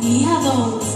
¡Miado!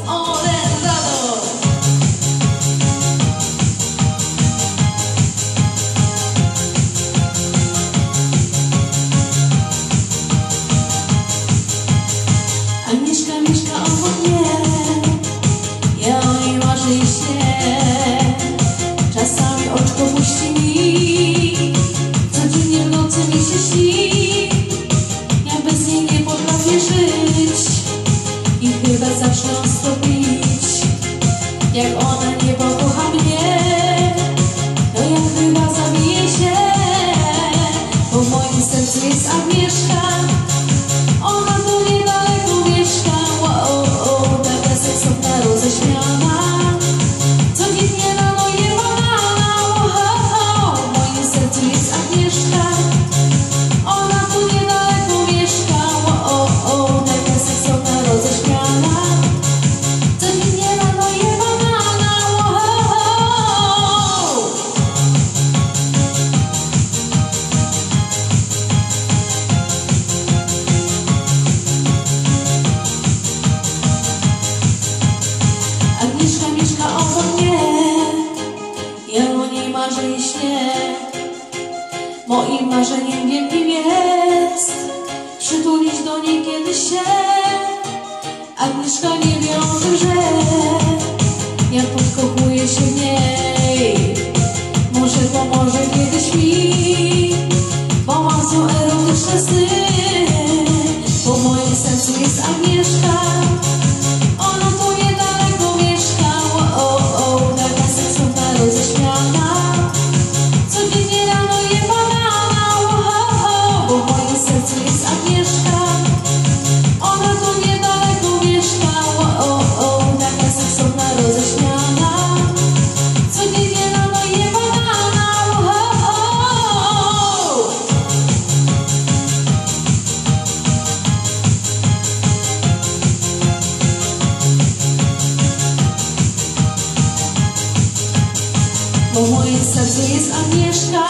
Marzeń śnie. Moim marzeniem wielkim jest przytulić do niej kiedyś się. Agnieszka nie tym, że ja podkochuję się w niej. Może pomoże kiedyś mi, bo mam złe erotyczne sny. Bo moim sercu jest Agnieszka, ona tu niedaleko mieszka. O, o, o, taka seksowna, roześmiana. Bo w moim sercu jest Agnieszka.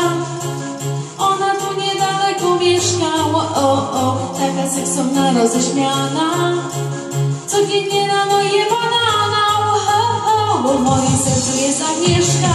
Ona tu niedaleko mieszka. O, o, taka seksowna, roześmiana. Codziennie rano je banana. O, o, Bo w moim sercu jest Agnieszka